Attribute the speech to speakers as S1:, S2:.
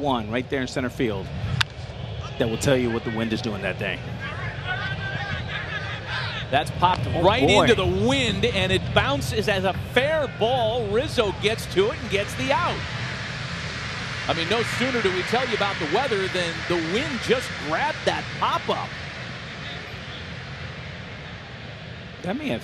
S1: one right there in center field that will tell you what the wind is doing that day.
S2: That's popped
S1: Oh,
S2: right
S1: boy.
S2: into the wind, and it bounces as a fair ball. Rizzo gets to it and gets the out. I mean, no sooner do we tell you about the weather than the wind just grabbed that pop up.
S1: That may have